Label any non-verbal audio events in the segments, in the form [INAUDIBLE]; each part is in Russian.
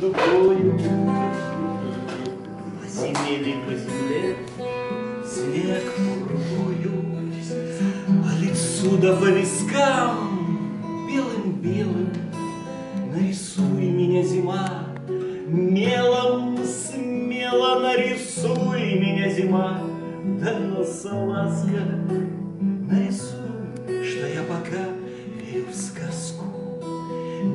под дугою. По земле, снег пургою, по лицу да по вискам белым-белым нарисуй меня, зима, мелом смело нарисуй меня, зима, да носа ласка нарисуй, что я пока.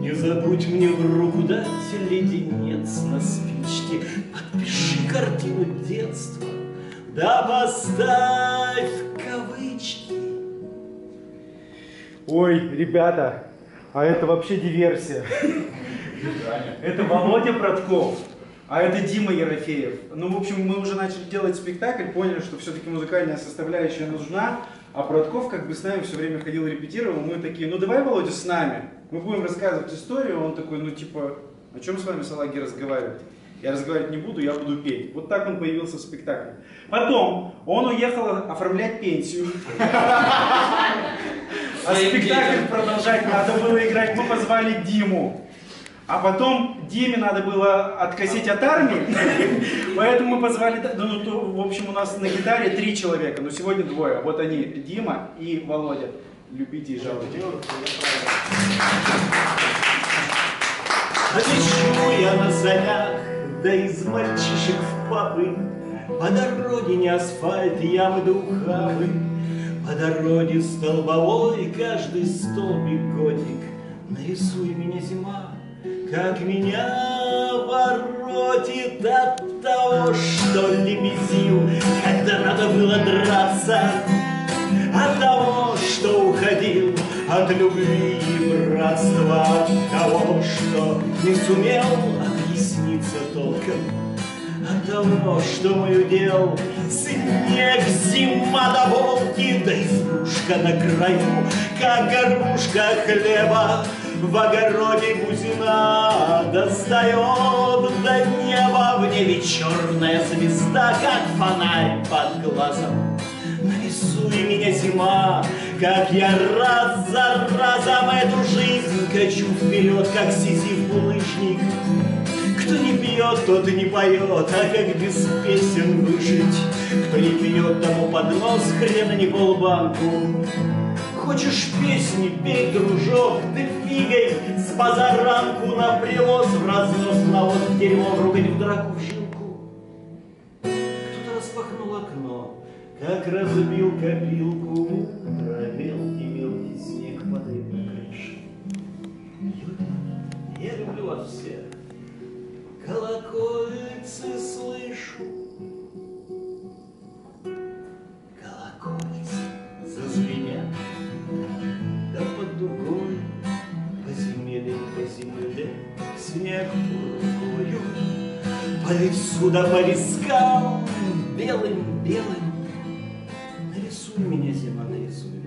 Не забудь мне в руку дать леденец на спичке, Подпиши картину детства, да поставь кавычки. Ой, ребята, а это вообще диверсия. Это Володя Братков, а это Дима Ерофеев. Ну, в общем, мы уже начали делать спектакль, поняли, что все-таки музыкальная составляющая нужна, а Братков как бы с нами все время ходил, репетировал. Мы такие, ну давай, Володя, с нами. Мы будем рассказывать историю. Он такой, ну типа, о чем с вами, салаги, разговаривать? Я разговаривать не буду, я буду петь. Вот так он появился в спектакле. Потом он уехал оформлять пенсию. [LAUGHS] А спектакль продолжать надо было играть. Мы позвали Диму. А потом Диме надо было откосить от армии, [LAUGHS] поэтому мы позвали, ну, то, в общем, у нас на гитаре три человека, но сегодня двое. Вот они, Дима и Володя. Любите и жалуйте. А Лечу я на санях, да из мальчишек в папы, По дороге не асфальт, ямы да ухабы, По дороге столбовой каждый столбик годик. Нарисуй меня, зима, как меня воротит от того, что лебезил, Когда надо было драться, от того, что уходил от любви и братства, от того, что не сумел объясниться толком, от того, что мой удел снег, зима до волки, да избушка на краю, как горбушка хлеба в огороде бузина достает до неба в небе черная звезда, как фонарь под глазом. Нарисуй меня, зима, как я раз за разом эту жизнь качу вперед, как сизив булыжник. Кто не пьет, тот и не поет, а как без песен выжить? Кто не пьет, тому под нос хрена не полбанку. Хочешь песни, пей, дружок, двигай с базаранку на привоз, в разнос, на вот дерьмо, в ругань, в драку, в жилку. Кто-то распахнул окно, как разбил копилку, пробел и мелкий снег падает на крышу. Я люблю вас всех, колокольцы слышу. Снег рукою, по да по вискам белым-белым. Нарисуй меня, зима, нарисуй меня.